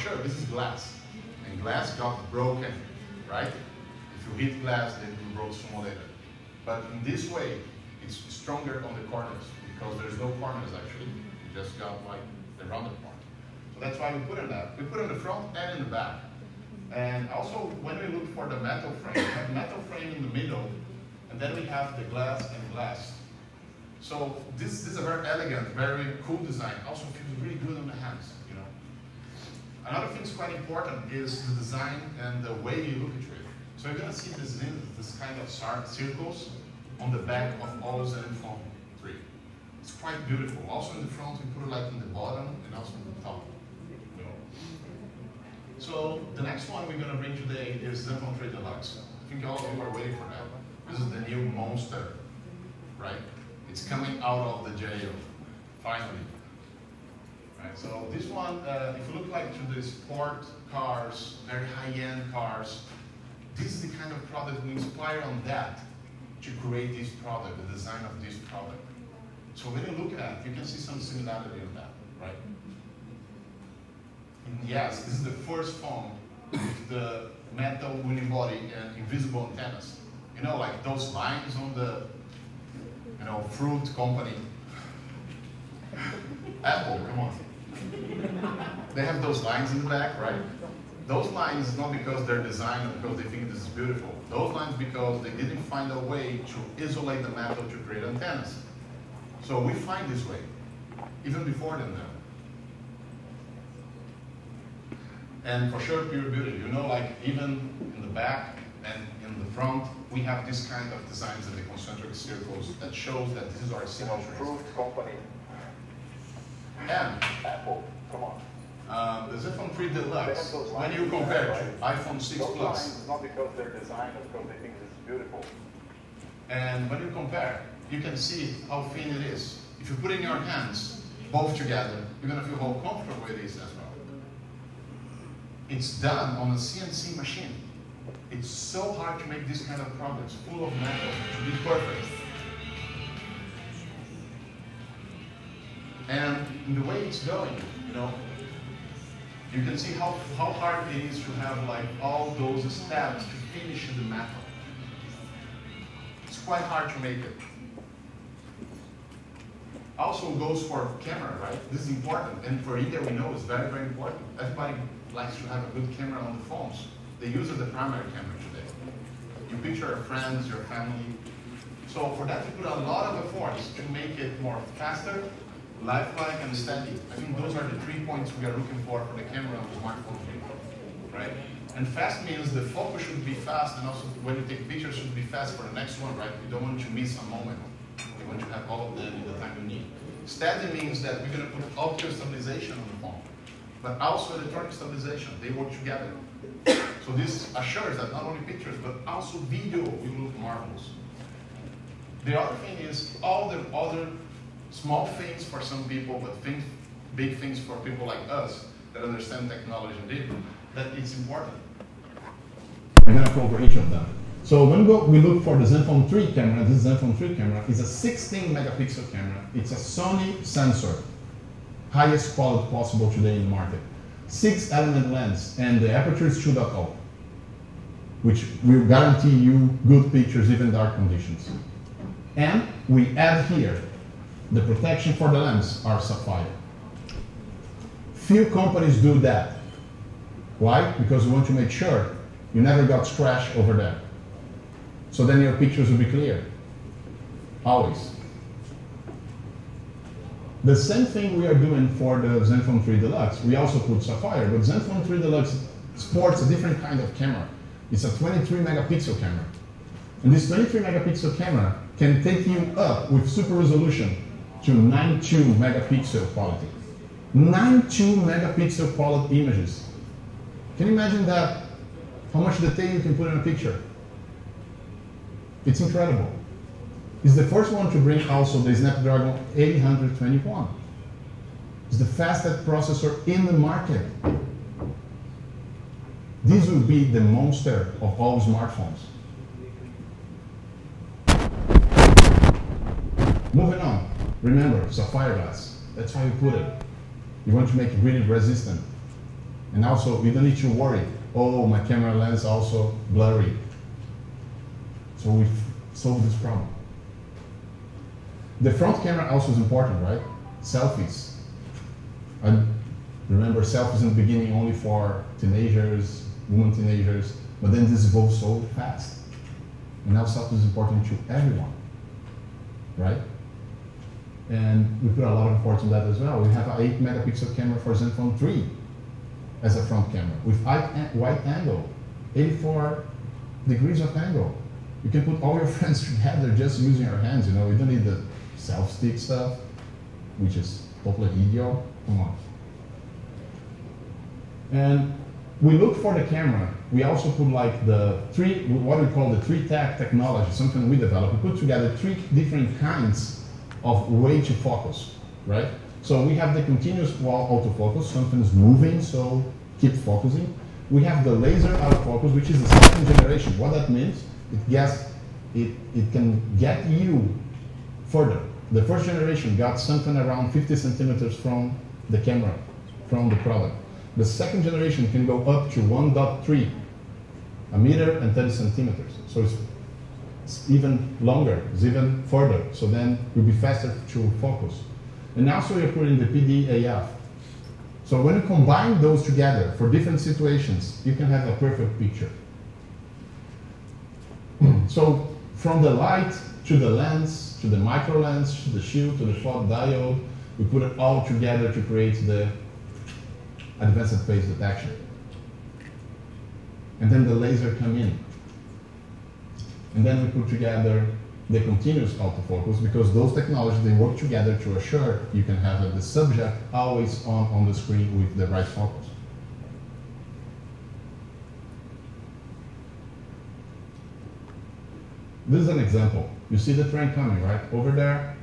sure, this is glass. And glass got broken, right? If you hit glass, then will break sooner later. But in this way, it's stronger on the corners because there's no corners actually. You just got like the rounded part. So that's why we put in that. We put in the front and in the back. And also, when we look for the metal frame, we have metal frame in the middle, and then we have the glass and glass. So this, this is a very elegant, very cool design. Also feels really good on the hands, you. Another thing that's quite important is the design and the way you look at it. So you're gonna see this, this kind of circles on the back of all Zenfone 3. It's quite beautiful. Also in the front, we put it like in the bottom and also in the top. So the next one we're gonna bring today is Zenfone 3 Deluxe. I think all of you are waiting for that. This is the new monster, right? It's coming out of the jail, finally. Right, so this one, uh, if you look like to the sport cars, very high-end cars, this is the kind of product we inspire on that to create this product, the design of this product. So when you look at it, you can see some similarity in that, right? And yes, this is the first phone with the metal unibody and invisible antennas. You know, like those lines on the you know, fruit company. Apple, come on. They have those lines in the back, right? Those lines not because they're designed or because they think this is beautiful. Those lines because they didn't find a way to isolate the metal to create antennas. So we find this way, even before them now. And for sure, pure beauty. You know, like even in the back and in the front, we have this kind of designs in the concentric circles that shows that this is our signature. Fruit company. And Apple, come on. uh, the Zenfone 3 They Deluxe, when you compare to iPhone 6 Those Plus, lines, not because they're designed, but because they think it's beautiful. and when you compare, you can see how thin it is. If you put in your hands, both together, you're gonna feel how comfortable it is as well. It's done on a CNC machine. It's so hard to make this kind of products, full of metal, to be perfect. And the way it's going, you know, you can see how, how hard it is to have like all those steps to finish the metal. It's quite hard to make it. Also goes for camera, right? This is important, and for India we know it's very, very important. Everybody likes to have a good camera on the phones. They use the primary camera today. You picture your friends, your family. So for that, you put a lot of efforts to make it more faster, lifelike, and steady. I think those are the three points we are looking for for the camera on the smartphone, right? And fast means the focus should be fast, and also when you take pictures, should be fast for the next one, right? You don't want to miss a moment. You want to have all of them in the time you need. Steady means that we're going to put optical stabilization on the phone, but also electronic stabilization. They work together. So this assures that not only pictures, but also video will look marvelous. The other thing is all the other small things for some people, but big things for people like us that understand technology and that it's important. I'm going to each of them. So when we, we look for the Zenfone 3 camera, this Zenfone 3 camera is a 16 megapixel camera. It's a Sony sensor, highest quality possible today in the market. Six element lens, and the aperture is 2.0, which will guarantee you good pictures even dark conditions. And we add here the protection for the lens are sapphire. Few companies do that. Why? Because we want to make sure you never got scratch over there. So then your pictures will be clear. Always. The same thing we are doing for the Zenfone 3 Deluxe. We also put Sapphire, but Zenfone 3 Deluxe sports a different kind of camera. It's a 23 megapixel camera. And this 23 megapixel camera can take you up with super resolution to 92 megapixel quality. 92 megapixel quality images. Can you imagine that? How much detail you can put in a picture? It's incredible. It's the first one to bring also the Snapdragon 821. It's the fastest processor in the market. This will be the monster of all smartphones. Moving on, remember, sapphire glass. That's how you put it. You want to make it really resistant. And also, we don't need to worry, oh, my camera lens also blurry. So we solve this problem. The front camera also is important, right? Selfies. I remember selfies in the beginning only for teenagers, women teenagers, but then this evolved so fast. And now selfies is important to everyone, right? And we put a lot of importance on that as well. We have an 8 megapixel camera for Zenfone 3 as a front camera with wide angle, 84 degrees of angle. You can put all your friends together just using your hands, you know, you don't need the self-stick stuff, which is totally ideal. Come on. And we look for the camera. We also put like the three, what we call the TriTech technology, something we developed. We put together three different kinds of way to focus, right? So we have the continuous wall autofocus, something's moving, so keep focusing. We have the laser autofocus, which is the second generation. What that means, it gets, it, it can get you further. The first generation got something around 50 centimeters from the camera, from the product. The second generation can go up to 1.3, a meter and 30 centimeters. So it's, it's even longer, it's even further. So then you'll be faster to focus. And also you're putting the PDAF. So when you combine those together for different situations, you can have a perfect picture. so from the light to the lens, to the micro lens, to the shield, to the photodiode, we put it all together to create the advanced phase detection. And then the laser come in. And then we put together the continuous autofocus because those technologies, they work together to assure you can have the subject always on, on the screen with the right focus. This is an example. You see the train coming, right? Over there,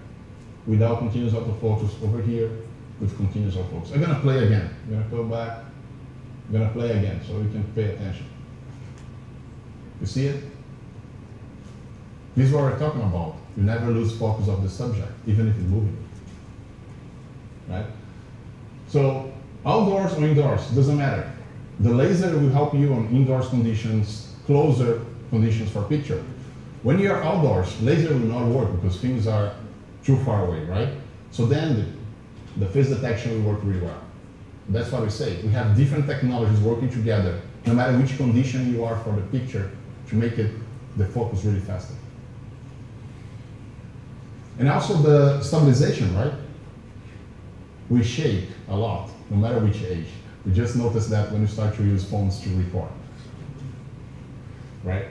without continuous autofocus. Over here, with continuous autofocus. I'm gonna play again. I'm gonna go back. I'm gonna play again so you can pay attention. You see it? This is what we're talking about. You never lose focus of the subject, even if it's moving. Right? So outdoors or indoors, doesn't matter. The laser will help you on indoors conditions, closer conditions for picture. When you're outdoors, laser will not work because things are too far away, right? So then the phase detection will work really well. That's what we say. We have different technologies working together, no matter which condition you are for the picture, to make it the focus really faster. And also the stabilization, right? We shake a lot, no matter which age. We just notice that when you start to use phones to record. Right?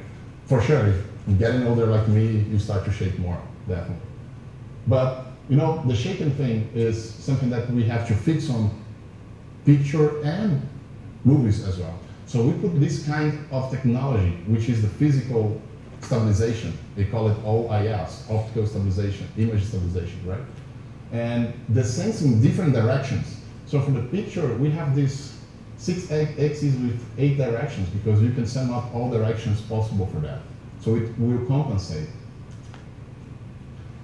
For sure, if getting older like me, you start to shake more, definitely. But you know, the shaking thing is something that we have to fix on picture and movies as well. So we put this kind of technology, which is the physical stabilization. They call it OIS, optical stabilization, image stabilization, right? And the in different directions. So for the picture, we have this six axes with eight directions because you can sum up all directions possible for that. So it will compensate.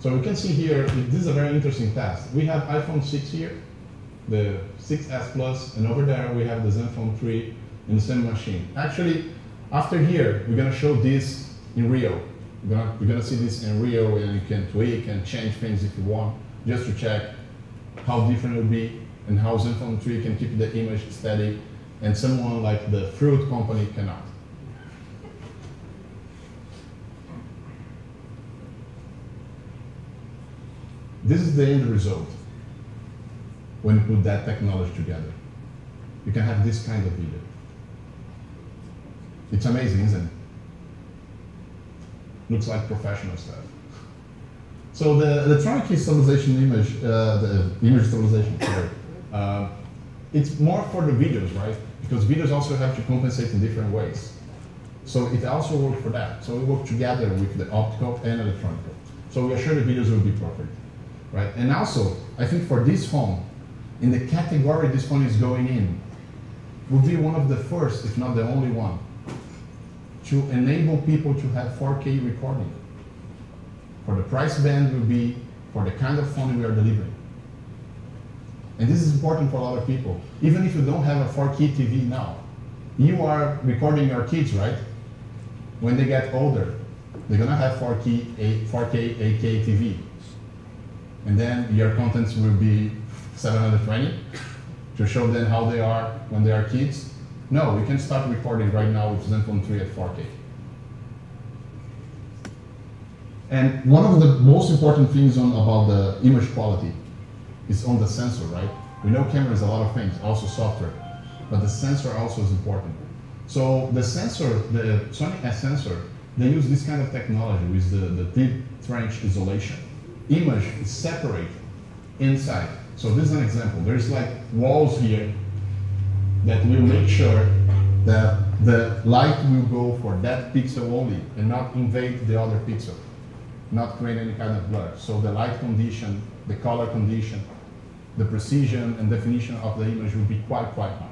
So we can see here, this is a very interesting test. We have iPhone 6 here, the 6S Plus, and over there we have the Zenfone 3 in the same machine. Actually, after here, we're gonna show this in Rio. We're gonna see this in Rio and you can tweak and change things if you want, just to check how different it will be and how Zenfone 3 can keep the image steady and someone like the Fruit company cannot. This is the end result when you put that technology together. You can have this kind of video. It's amazing, isn't it? Looks like professional stuff. So the electronic key stabilization image, uh, the image stabilization, sorry, uh, it's more for the videos, right? Because videos also have to compensate in different ways. So it also works for that. So we work together with the optical and electronic. So we are sure the videos will be perfect right? And also, I think for this phone, in the category this phone is going in, will be one of the first, if not the only one, to enable people to have 4K recording. For the price band will be for the kind of phone we are delivering. And this is important for a lot of people. Even if you don't have a 4K TV now, you are recording your kids, right? When they get older, they're gonna have 4K, 4K 8K TV. And then your contents will be 720 to show them how they are when they are kids. No, we can start recording right now with Zenfone 3 at 4K. And one of the most important things on, about the image quality is on the sensor, right? We know camera is a lot of things, also software, but the sensor also is important. So the sensor, the Sony S sensor, they use this kind of technology with the, the deep trench isolation. Image is separate inside. So this is an example. There's like walls here that will make sure that the light will go for that pixel only and not invade the other pixel, not create any kind of blur. So the light condition, the color condition, the precision and definition of the image will be quite, quite high.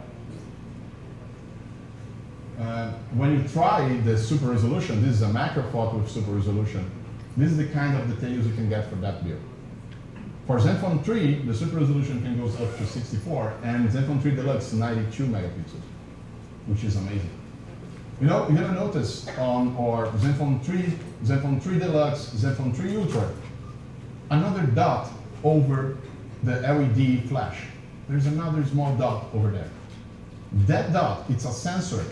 Uh, when you try the super resolution, this is a macro photo with super resolution, this is the kind of details you can get for that build. For Zenfone 3, the super resolution can go up to 64, and Zenfone 3 Deluxe 92 megapixels, which is amazing. You know, you're gonna notice on our Zenfone 3, Zenfone 3 Deluxe, Zenfone 3 Ultra, another dot over the LED flash. There's another small dot over there. That dot, it's a sensor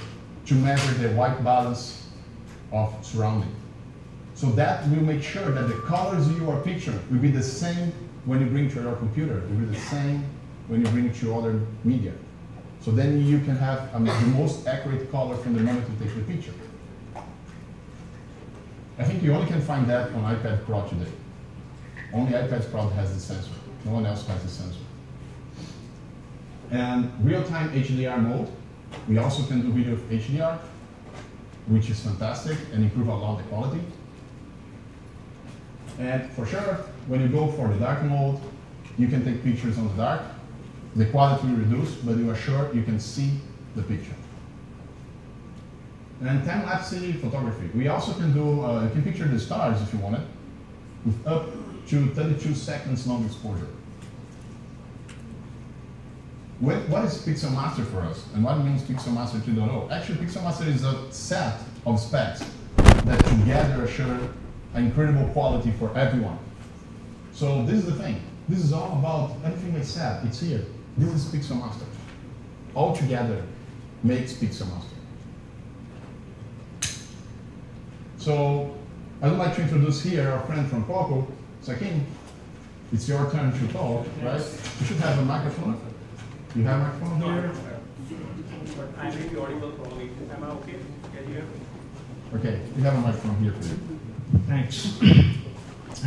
to measure the white balance of surrounding. So that will make sure that the colors you are picturing will be the same when you bring to your computer. It will be the same when you bring it to other media. So then you can have the most accurate color from the moment you take the picture. I think you only can find that on iPad Pro today. Only iPad Pro has the sensor. No one else has the sensor. And real-time HDR mode, we also can do video with HDR, which is fantastic and improve a lot the quality. And for sure, when you go for the dark mode, you can take pictures on the dark. The quality will reduce, but you are sure you can see the picture. And time-lapse photography. We also can do, uh, you can picture the stars if you want it, with up to 32 seconds long exposure. What, what is Pixel Master for us? And what means Pixel Master 2.0? Actually, Pixel Master is a set of specs that together assure an incredible quality for everyone. So this is the thing. This is all about everything I said. It's here. This is Pixel Master. All together makes Pixel Master. So I would like to introduce here our friend from Poco, Sakin. It's your turn to talk, right? You should have a microphone. You have a microphone no, here? But I may be audible probably. Am I okay? Can you hear me? Okay, you have a microphone here for you. Thanks.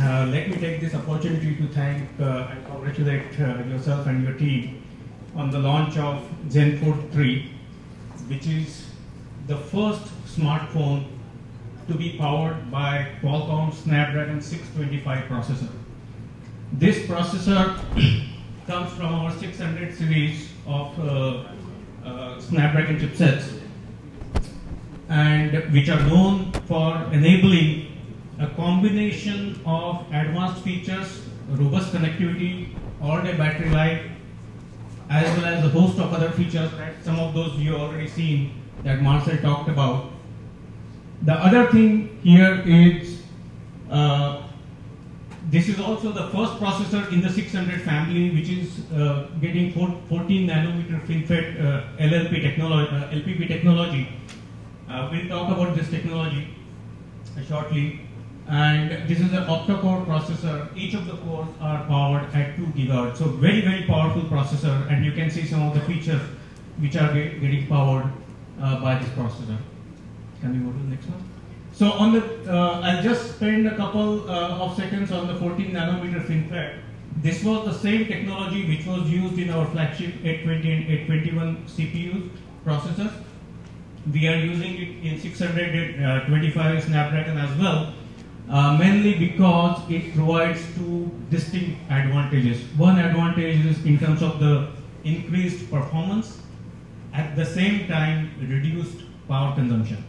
Uh, let me take this opportunity to thank uh, and congratulate uh, yourself and your team on the launch of Zenfone 3, which is the first smartphone to be powered by Qualcomm Snapdragon 625 processor. This processor comes from our 600 series of uh, uh, Snapdragon chipsets and which are known for enabling a combination of advanced features, robust connectivity, all-day battery life, as well as a host of other features that some of those you already seen that Marcel talked about. The other thing here is uh, this is also the first processor in the 600 family which is uh, getting 14 nanometer FinFET uh, LLP technology, uh, LPP technology. Uh, we'll talk about this technology shortly. And this is an octa-core processor. Each of the cores are powered at 2 gigahertz. So very, very powerful processor. And you can see some of the features which are get, getting powered uh, by this processor. Can we go to the next one? So on the, uh, I'll just spend a couple uh, of seconds on the 14 nanometer FinFET. This was the same technology which was used in our flagship 820 and 821 CPUs processors. We are using it in 625 Snapdragon as well, uh, mainly because it provides two distinct advantages. One advantage is in terms of the increased performance, at the same time reduced power consumption.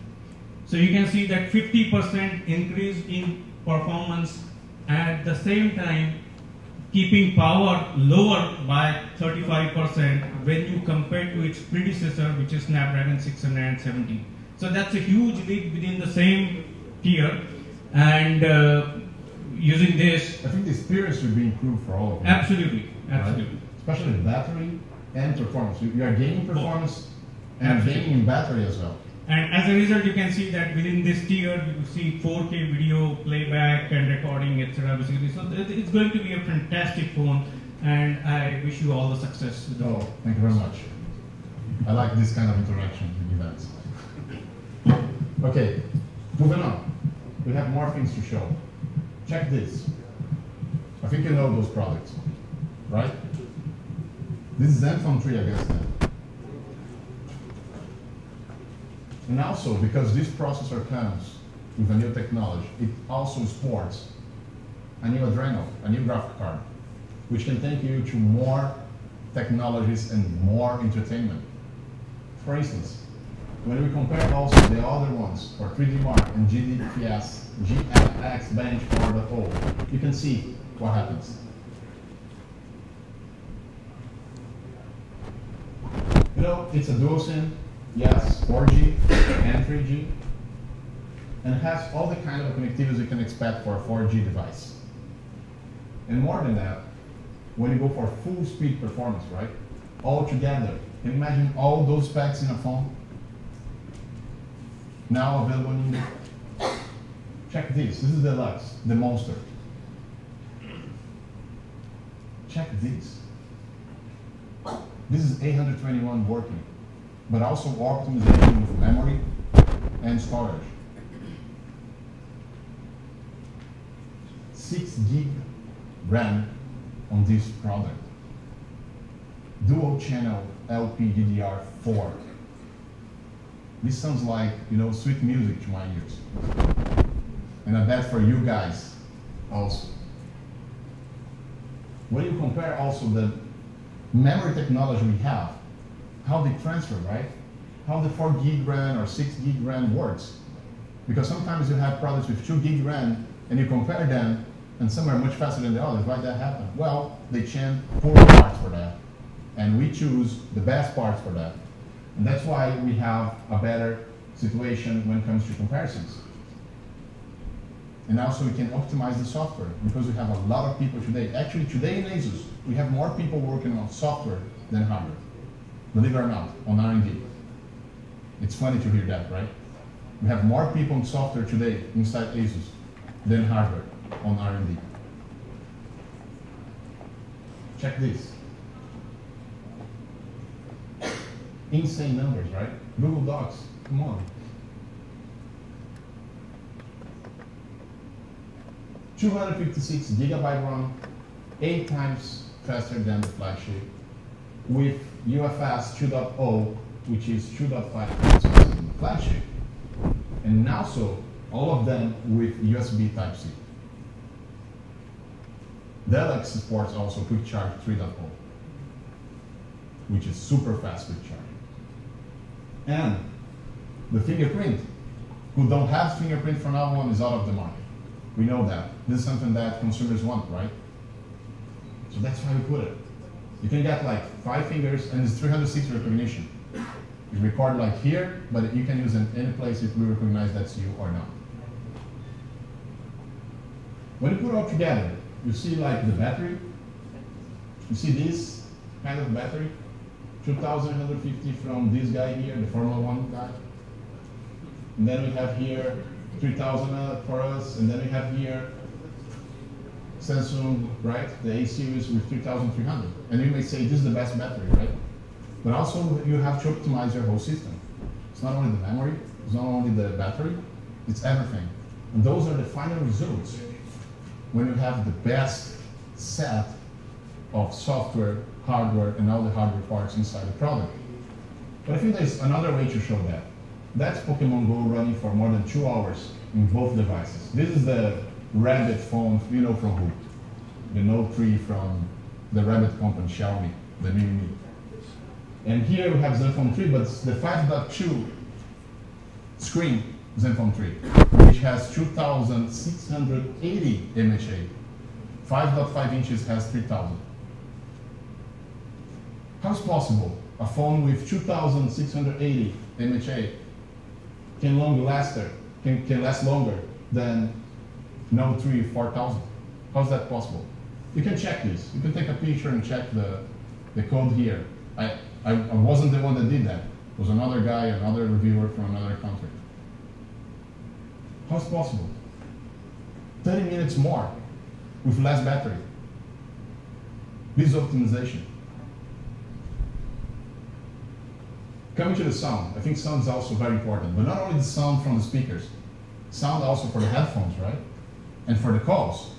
So you can see that 50% increase in performance at the same time keeping power lower by 35% when you compare to its predecessor, which is Snapdragon 670. So that's a huge leap within the same tier. And uh, using this, I think the experience should be improved for all of them. absolutely, right? absolutely. Especially the battery and performance. You you are gaining performance and Absolutely. gaining in battery as well. And as a result, you can see that within this tier, you see 4K video playback and recording, etc. Basically, so it's going to be a fantastic phone, and I wish you all the success. with the Oh, thank you very much. I like this kind of interaction in events. Okay, moving on. We have more things to show. Check this. I think you know those products, right? This is Zenfone 3 against them. And also, because this processor comes with a new technology, it also supports a new Adreno, a new graphic card, which can take you to more technologies and more entertainment. For instance, when we compare also the other ones for 3D Mark and GDPS, GFX Bench for the whole, you can see what happens. You know, it's a dual SIM, yes, 4G and 3G, and has all the kind of connectivity you can expect for a 4G device. And more than that, when you go for full speed performance, right? All together. Imagine all those specs in a phone? Now available in the Check this. This is Deluxe, the monster. Check this. This is 821 working, but also optimization with memory and storage. 6 gig RAM on this product. Dual channel LPDDR4. This sounds like, you know, sweet music to my ears. And I bet for you guys also. When you compare also the memory technology we have, how they transfer, right? How the 4 gig RAM or 6 gig RAM works. Because sometimes you have products with 2 gig RAM and you compare them and some are much faster than the others. Why that happen? Well, they change poor parts for that. And we choose the best parts for that. And that's why we have a better situation when it comes to comparisons. And also we can optimize the software because we have a lot of people today. Actually, today in ASUS, we have more people working on software than hardware. Believe it or not, on R&D. It's funny to hear that, right? We have more people in software today inside ASUS than hardware on R&D. Check this. Insane numbers, right? Google Docs, come on. 256 gigabyte RAM, eight times faster than the flagship, with UFS 2.0, which is 2.5 times faster than the flagship, and now so all of them with USB Type-C. Deluxe supports also Quick Charge 3.0, which is super fast quick charge. And the fingerprint, who don't have fingerprint from now on is out of the market. We know that. This is something that consumers want, right? So that's why we put it. You can get like five fingers and it's 360 recognition. You record like here, but you can use it in any place if we recognize that's you or not. When you put it all together, you see like the battery. You see this kind of battery, 2,150 from this guy here, the Formula One guy. And then we have here 3,000 uh, for us, and then we have here Samsung, right? The A series with 3,300. And you may say this is the best battery, right? But also you have to optimize your whole system. It's not only the memory, it's not only the battery, it's everything. And those are the final results when you have the best set of software, hardware, and all the hardware parts inside the product. But I think there's another way to show that. That's Pokemon Go running for more than two hours in both devices. This is the Rabbit phone, you know from who? The Note 3 from the Rabbit company, Xiaomi, the Mi Mi. And here we have Zenfone 3, but the 5.2 screen Zenfone 3, which has 2,680 MHA. 5.5 inches has 3000. How's possible a phone with 2680 mHa can long laster, can, can last longer than Note 3 4000? How's that possible? You can check this. You can take a picture and check the, the code here. I, I, I wasn't the one that did that. It was another guy, another reviewer from another country. How's possible? 30 minutes more with less battery. This optimization. Coming to the sound, I think sound is also very important, but not only the sound from the speakers, sound also for the headphones, right? And for the calls.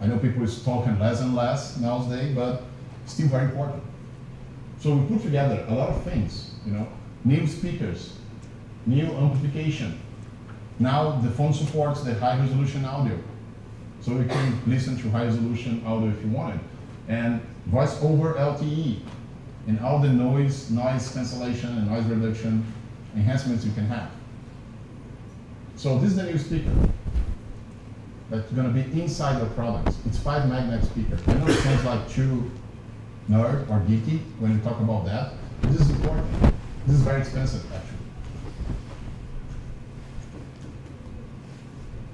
I know people is talking less and less nowadays, but still very important. So we put together a lot of things, you know, new speakers, new amplification. Now the phone supports the high resolution audio. So you can listen to high resolution audio if you wanted. And voice over LTE and all the noise, noise cancellation and noise reduction enhancements you can have. So this is the new speaker that's going to be inside your products. It's five magnet speaker. I know it sounds like too nerd or geeky when you talk about that. This is important. This is very expensive actually.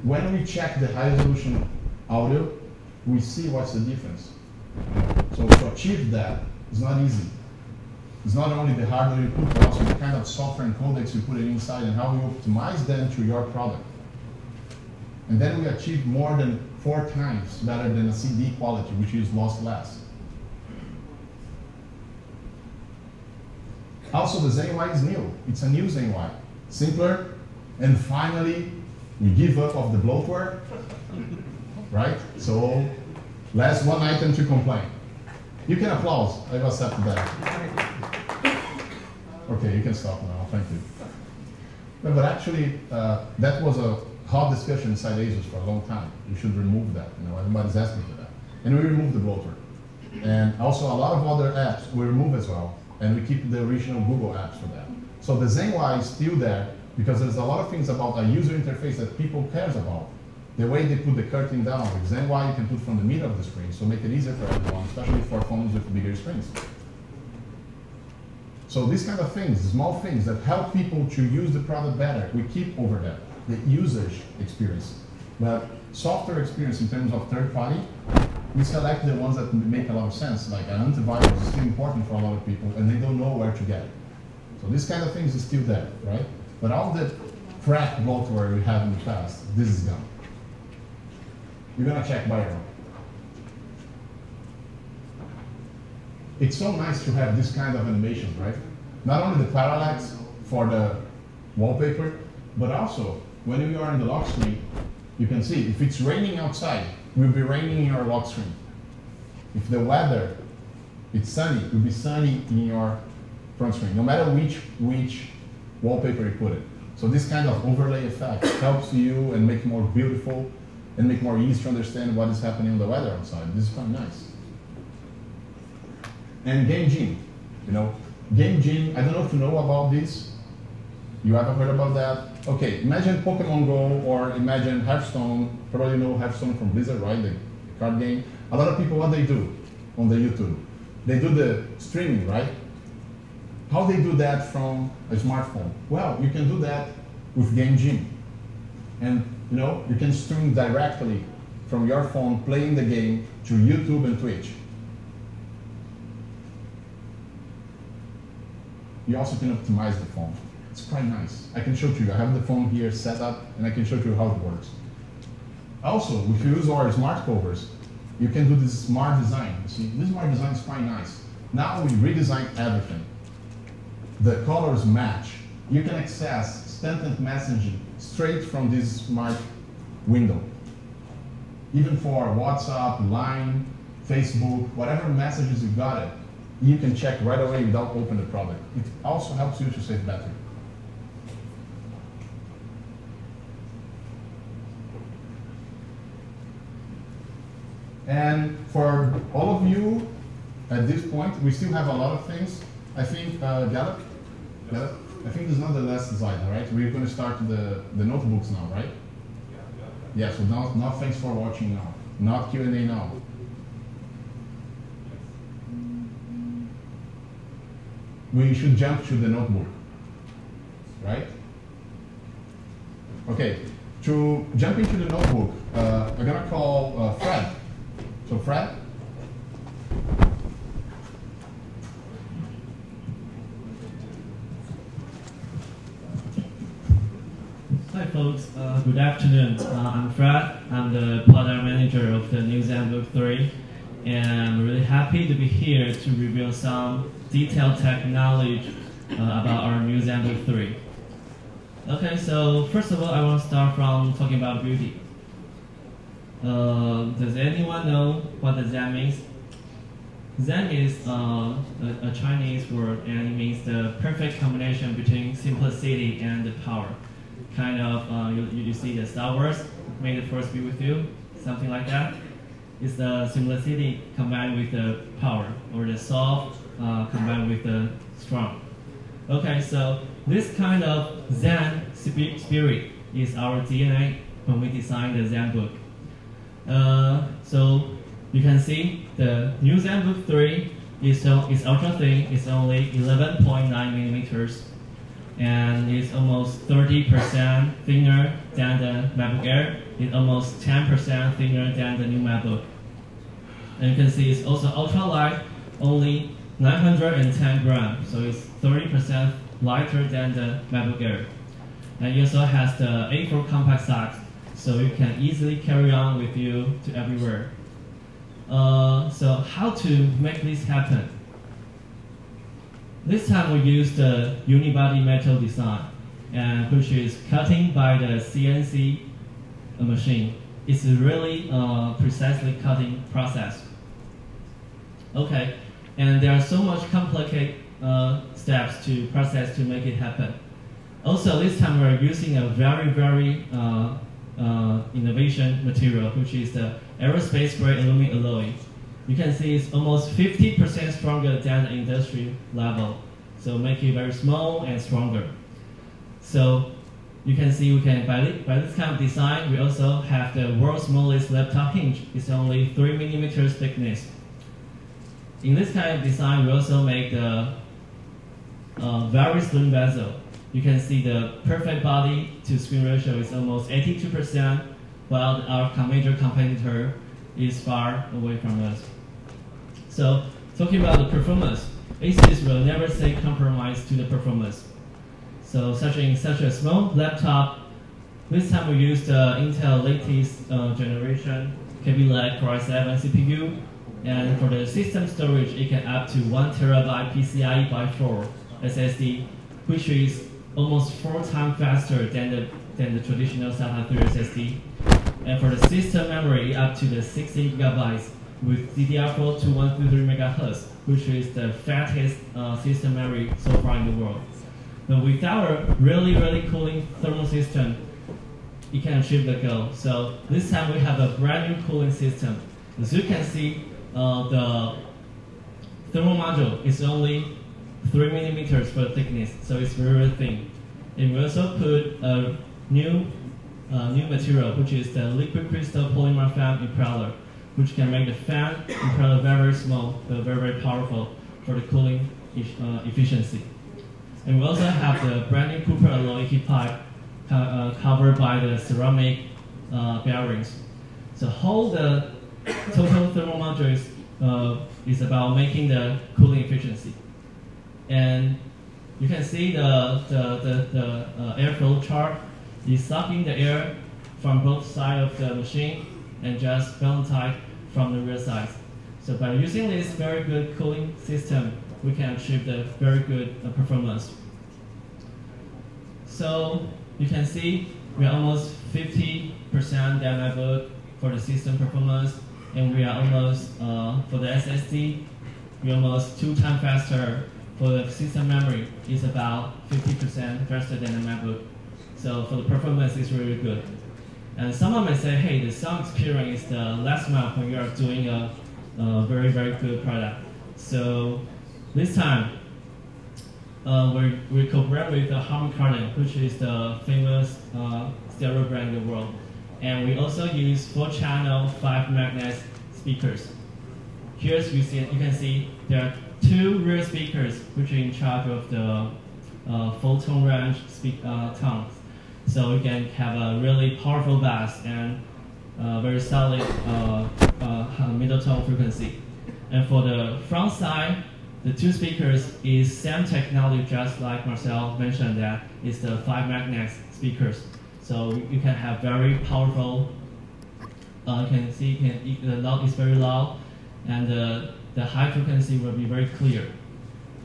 When we check the high resolution audio, we see what's the difference. So to achieve that, it's not easy. It's not only the hardware you put, but also the kind of software and codecs you put it inside and how you optimize them to your product. And then we achieve more than four times better than a CD quality, which is lossless. Also, the ZenUI is new. It's a new ZenUI. Simpler, and finally, we give up of the bloatware, right? So, last one item to complain. You can applause. I accept that. Okay, you can stop now. Thank you. No, but actually, uh, that was a hot discussion inside ASUS for a long time. You should remove that. You know, everybody's asking for that. And we removed the bloatware. And also a lot of other apps we remove as well. And we keep the original Google apps for that. So the ZenUI is still there because there's a lot of things about a user interface that people cares about. The way they put the curtain down, with ZenUI you can put from the middle of the screen, so make it easier for everyone, especially for phones with bigger screens. So these kind of things, small things that help people to use the product better, we keep over there, the usage experience. But software experience in terms of third party, we select the ones that make a lot of sense, like an antivirus is still important for a lot of people, and they don't know where to get it. So this kind of things is still there, right? But all the crap bloatware we had in the past, this is gone. You're gonna check by your. It's so nice to have this kind of animation, right? Not only the parallax for the wallpaper, but also when you are in the lock screen, you can see if it's raining outside, it will be raining in your lock screen. If the weather it's sunny, it will be sunny in your front screen, no matter which which wallpaper you put it. So this kind of overlay effect helps you and make it more beautiful and make more easy to understand what is happening on the weather outside. This is quite nice. And Game Genie, you know, Game Genie, I don't know if you know about this. You ever heard about that? Okay, imagine Pokemon Go or imagine Hearthstone. Probably know Hearthstone from Blizzard, right? The card game. A lot of people, what they do on the YouTube? They do the streaming, right? How they do that from a smartphone? Well, you can do that with Game Genie. And you know, you can stream directly from your phone playing the game to YouTube and Twitch. You also can optimize the phone. It's quite nice. I can show you. I have the phone here set up and I can show you how it works. Also, if you use our smart covers, you can do this smart design. You see, this smart design is quite nice. Now we redesign everything. The colors match. You can access instant messaging straight from this smart window. Even for WhatsApp, Line, Facebook, whatever messages you got it, you can check right away without opening the product. It also helps you to save battery. And for all of you, at this point, we still have a lot of things. I think, uh, Gallup? Gallup? I think is not the last slide, right? We're going to start the, the notebooks now, right? Yeah, so now, now thanks for watching now. Not Q&A now. We should jump to the notebook, right? Okay, to jump into the notebook, uh, I'm gonna call uh, Fred. So Fred, folks, uh, good afternoon. Uh, I'm Fred. I'm the product manager of the new ZenBook 3, and I'm really happy to be here to reveal some detailed tech knowledge uh, about our new ZenBook 3. Okay, so first of all, I want to start from talking about beauty. Uh, does anyone know what the Zen means? Zen is uh, a, a Chinese word and it means the perfect combination between simplicity and power kind of uh, you, you see the Star Wars, may the force be with you, something like that. It's the simplicity combined with the power, or the soft uh, combined with the strong. Okay, so this kind of Zen spirit is our DNA when we design the Zen book. Uh, so you can see the new Zen book 3 is, so, is ultra thin, it's only 11.9 millimeters and it's almost 30% thinner than the MacBook Air. It's almost 10% thinner than the new MacBook. And you can see it's also ultra light, only 910 grams, so it's 30% lighter than the MacBook Air. And it also has the A4 compact size, so you can easily carry on with you to everywhere. Uh, so how to make this happen? This time we used the unibody metal design, and which is cutting by the CNC machine. It's a really uh, precisely cutting process. Okay, and there are so much complicated uh, steps to process to make it happen. Also, this time we're using a very, very uh, uh, innovation material, which is the aerospace grade aluminum alloy. You can see it's almost 50% stronger than the industry level, so make it very small and stronger. So you can see we can by, by this kind of design, we also have the world's smallest laptop hinge. It's only three millimeters thickness. In this kind of design, we also make the uh, very slim bezel. You can see the perfect body to screen ratio is almost 82%, while our major competitor is far away from us. So, talking about the performance, Asus will never say compromise to the performance. So, such in such a small laptop, this time we use the Intel latest uh, generation Kaby Lake Core i7 CPU, and for the system storage, it can up to one terabyte PCIe by 4 SSD, which is almost four times faster than the than the traditional SATA 3 SSD. And for the system memory, up to the 16 gigabytes with DDR4 to 133 megahertz, which is the fastest uh, system memory so far in the world. But with our really, really cooling thermal system, it can achieve the goal. So this time we have a brand new cooling system. As you can see, uh, the thermal module is only 3 millimeters for thickness, so it's very, very thin. And we also put a new, uh, new material, which is the liquid crystal polymer fan impeller, which can make the fan impeller very, small, but very, very powerful for the cooling e- uh, efficiency. And we also have the brand new Cooper alloy heat pipe co- uh, covered by the ceramic uh, bearings. So whole the total thermal module is, uh, is about making the cooling efficiency. And you can see the, the, the, the uh, airflow chart is sucking the air from both sides of the machine and just balance tight from the rear side. So by using this very good cooling system, we can achieve the very good uh, performance. So you can see we are almost 50% than MacBook for the system performance, and we are almost uh, for the SSD, we're almost two times faster. For the system memory, is about 50% faster than the MacBook. So for the performance, it's really good. And someone may say, hey, the sound experience is the last mile when you are doing a, a very, very good product. So this time, uh, we, we cooperate with Harman Kardon, which is the famous uh, stereo brand in the world. And we also use four channel, five magnet speakers. Here you, see, you can see there are two rear speakers which are in charge of the uh, full tone range speak, uh, tones. So we can have a really powerful bass and uh, very solid uh, uh, middle tone frequency. And for the front side, the two speakers is same technology, just like Marcel mentioned that it's the five magnet speakers. So you can have very powerful. Uh, you can see can, the loud is very loud, and the the high frequency will be very clear.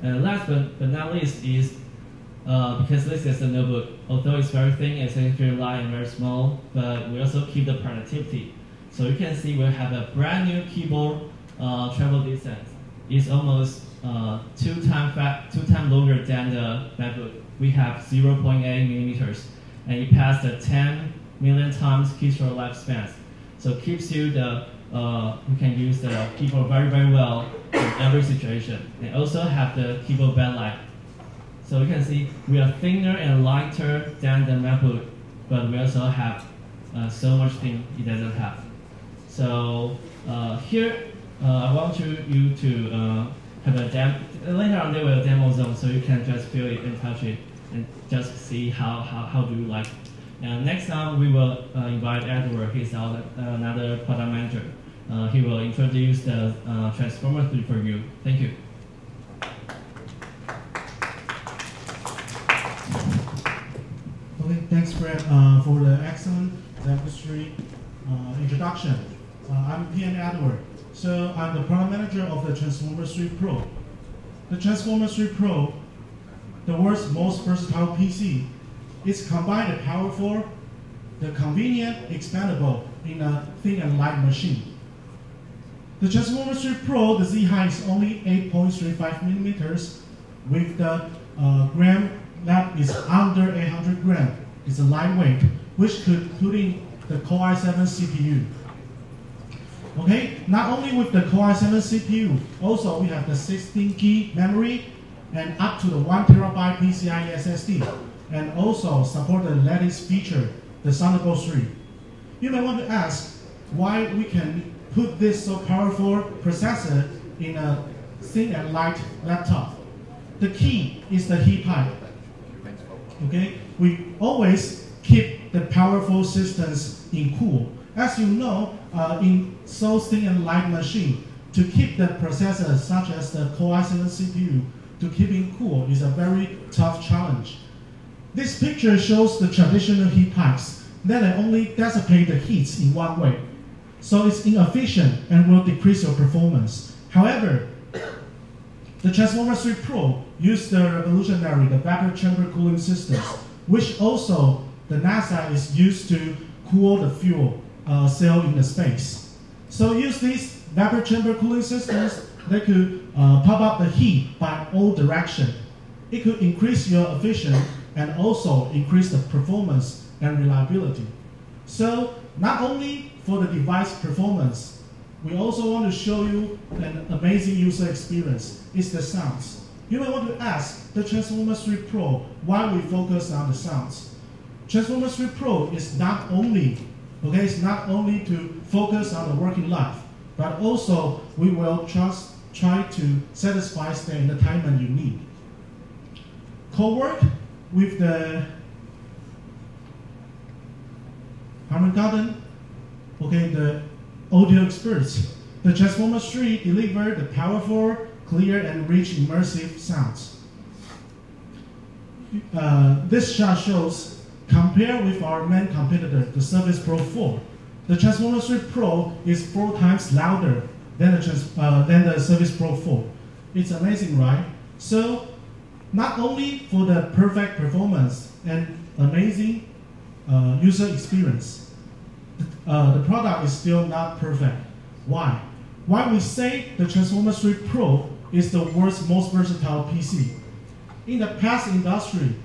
And last but, but not least is uh, because this is a notebook, although it's very thin, it's very light and very small, but we also keep the productivity. So you can see we have a brand new keyboard uh, travel distance. It's almost uh, two times two times longer than the MacBook. We have 0.8 millimeters, and it passed the 10 million times keystroke lifespan. So keeps you the uh, you can use the keyboard very very well in every situation. And also have the keyboard backlight so you can see we are thinner and lighter than the MacBook, but we also have uh, so much thing it doesn't have. So uh, here, uh, I want you, you to uh, have a demo. Later on, there will a demo zone, so you can just feel it and touch it, and just see how, how, how do you like it. And next time, we will uh, invite Edward. He's our, another product manager. Uh, he will introduce the Transformer 3 for you. Thank you. Okay, thanks, Fred, uh, for the excellent industry uh, introduction. Uh, I'm P.N. Edward. So I'm the product manager of the Transformer 3 Pro. The Transformer 3 Pro, the world's most versatile PC, is combined the powerful, the convenient, expandable in a thin and light machine. The Transformer 3 Pro, the Z height is only 8.35 millimeters with the uh, gram that is under 800 gram. It's a lightweight, which could put in the Core i7 CPU. Okay, not only with the Core i7 CPU, also we have the 16 gig memory and up to the one terabyte PCIe SSD, and also support the latest feature, the Thunderbolt 3. You may want to ask why we can put this so powerful processor in a thin and light laptop. The key is the heat pipe. Okay, we always keep the powerful systems in cool. As you know, uh, in so thin and light machine, to keep the processor such as the i7 CPU to keep it cool is a very tough challenge. This picture shows the traditional heat pipes that only dissipate the heat in one way. So it's inefficient and will decrease your performance. However, the Transformer 3 Pro used the revolutionary the vapor chamber cooling systems, which also the NASA is used to cool the fuel uh, cell in the space. So use these vapor chamber cooling systems, they could uh, pump up the heat by all direction. It could increase your efficiency and also increase the performance and reliability. So not only for the device performance, we also want to show you an amazing user experience. It's the sounds. You may want to ask the Transformer 3 Pro why we focus on the sounds. Transformer 3 Pro is not only, okay, it's not only to focus on the working life, but also we will just try to satisfy the entertainment you need. Co-work with the Harman Kardon, okay, the audio experts. The Transformer 3 delivered the powerful, clear, and rich immersive sounds. Uh, this shot shows, compare with our main competitor, the Surface Pro 4. The Transformer 3 Pro is four times louder than the, uh, than the Surface Pro 4. It's amazing, right? So, not only for the perfect performance and amazing uh, user experience, uh, the product is still not perfect. Why? Why we say the Transformer 3 Pro is the world's most versatile PC. In the past industry,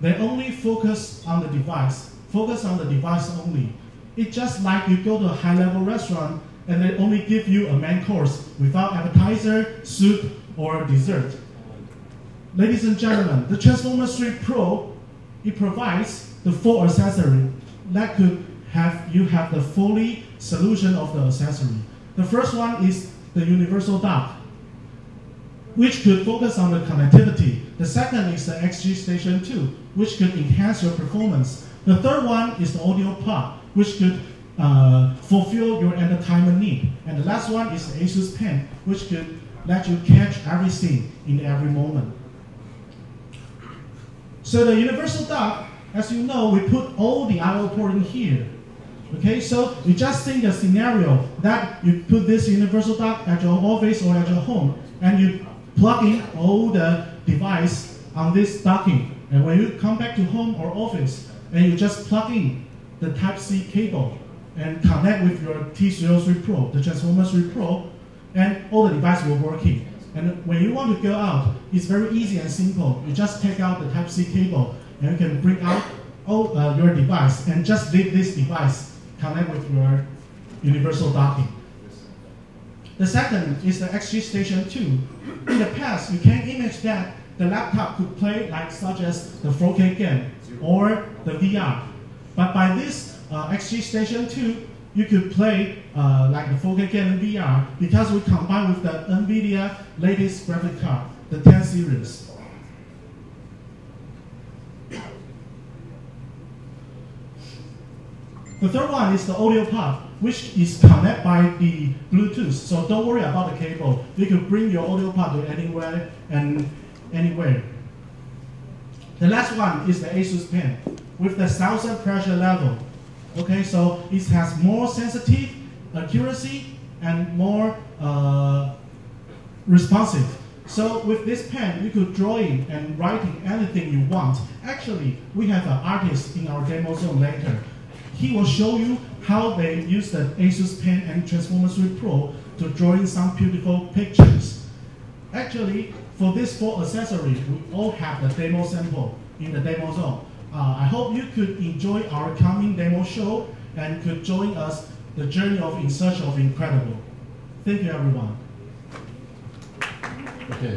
they only focus on the device, focus on the device only. It's just like you go to a high-level restaurant and they only give you a main course without appetizer, soup, or dessert. Ladies and gentlemen, the Transformer 3 Pro, it provides the full accessory that could have you have the fully solution of the accessory. The first one is the universal dock, which could focus on the connectivity. The second is the XG Station 2, which could enhance your performance. The third one is the audio pod, which could uh, fulfill your entertainment need. And the last one is the Asus Pen, which could let you catch everything in every moment. So the universal dock, as you know, we put all the I/O port in here. Okay, so you just think a scenario that you put this universal dock at your office or at your home, and you plug in all the device on this docking. And when you come back to home or office, and you just plug in the Type-C cable and connect with your T03 Pro, the Transformer 3 Pro, and all the devices will working. And when you want to go out, it's very easy and simple. You just take out the Type-C cable, and you can bring out all, uh, your device, and just leave this device connect with your universal docking. The second is the XG Station 2. In the past, you can image that the laptop could play like such as the 4K game or the VR. But by this uh, XG Station 2, you could play uh, like the 4K game in VR because we combine with the NVIDIA latest graphic card, the 10 series. The third one is the audio pod, which is connected by the Bluetooth. So don't worry about the cable. You can bring your audio pod to anywhere and anywhere. The last one is the Asus Pen with the thousand pressure level. Okay, so it has more sensitive accuracy and more uh, responsive. So with this pen, you could drawing and writing anything you want. Actually, we have an artist in our demo zone later. He will show you how they use the Asus Pen and Transformer 3 Pro to drawing some beautiful pictures. Actually, for this four accessories, we all have the demo sample in the demo zone. Uh, I hope you could enjoy our coming demo show and could join us the journey of In Search of Incredible. Thank you, everyone. Okay.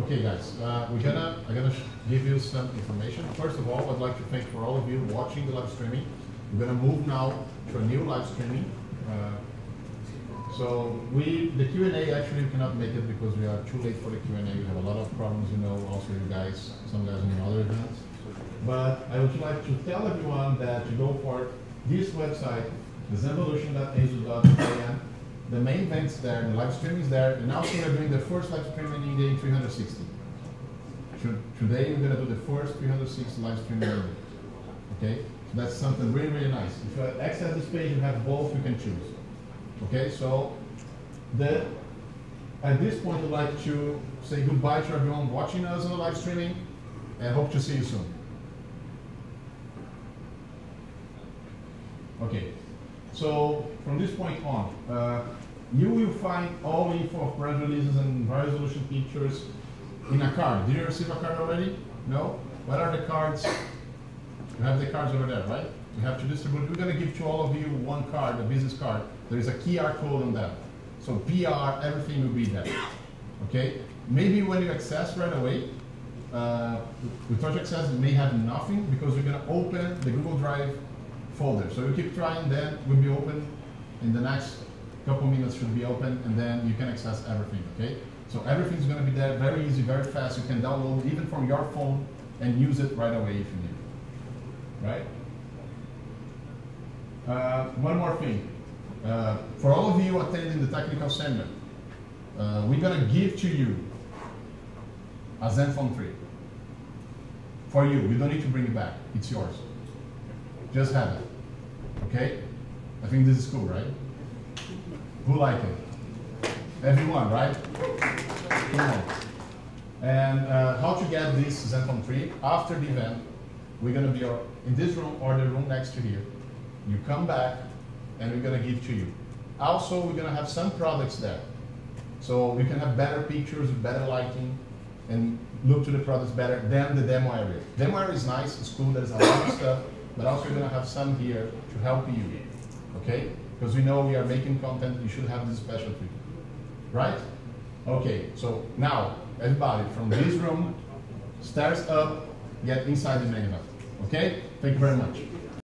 Okay, guys, uh, we're gonna, I'm gonna give you some information. First of all, I'd like to thank for all of you watching the live streaming. We're gonna move now to a new live streaming. Uh, So we, the Q and A actually we cannot make it because we are too late for the Q and A. We have a lot of problems, you know, also you guys, some guys in other events. But I would like to tell everyone that to go for this website, thezevolution.asus.am. The main event's there, the live streaming is there, and also we're doing the first live streaming in the 360. Today, we're gonna do the first 360 live streaming. in Okay, so that's something really, really nice. If you access this page, you have both, you can choose. Okay, so the, at this point, I'd like to say goodbye to everyone watching us on the live streaming, and hope to see you soon. Okay, so from this point on, uh, you will find all info of press releases and high resolution pictures in a card. Did you receive a card already? No? What are the cards? You have the cards over there, right? We have to distribute. We're gonna give to all of you one card, a business card. There is a QR code on that. So PR, everything will be there. Okay? Maybe when you access right away, uh, with Touch Access, you may have nothing because we're gonna open the Google Drive folder. So you keep trying, then will be open in the next couple minutes should be open, and then you can access everything. Okay? So everything's gonna be there, very easy, very fast. You can download even from your phone and use it right away if you need. Right? Uh, one more thing. Uh, for all of you attending the technical seminar, uh, we're gonna give to you a Zenfone 3. For you, you don't need to bring it back. It's yours. Just have it. Okay? I think this is cool, right? Who like it? Everyone, right? Come on. And uh, how to get this Zenfone 3 after the event? We're gonna be uh, in this room or the room next to here. You come back, and we're gonna give to you. Also, we're gonna have some products there, so you can have better pictures, better lighting, and look to the products better than the demo area. Demo area is nice, it's cool, there's a lot of stuff, but also we're gonna have some here to help you, okay? Because we know we are making content, you should have this special treatment, right? Okay, so now, everybody from this room, stairs up, get inside the main event, Okay? Thank you very much.